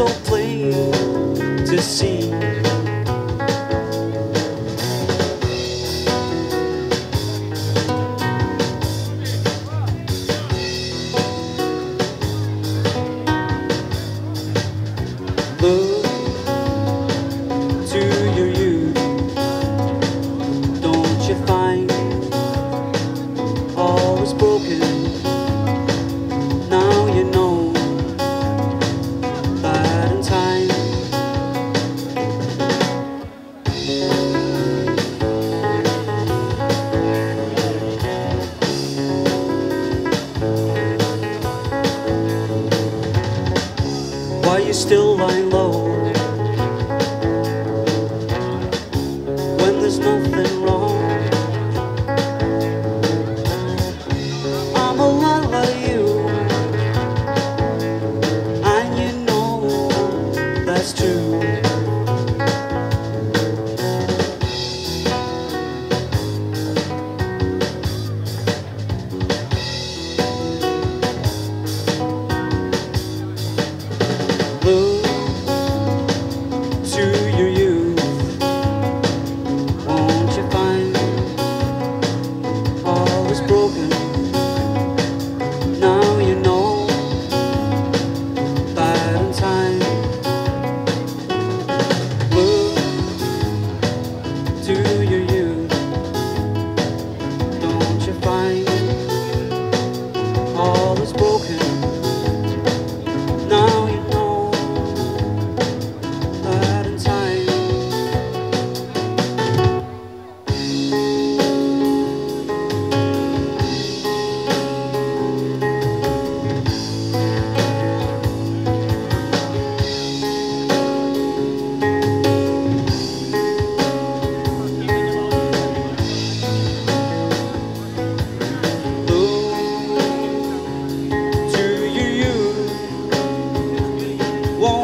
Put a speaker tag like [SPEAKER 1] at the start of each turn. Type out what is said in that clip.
[SPEAKER 1] so plain to see. Why you still lying? love?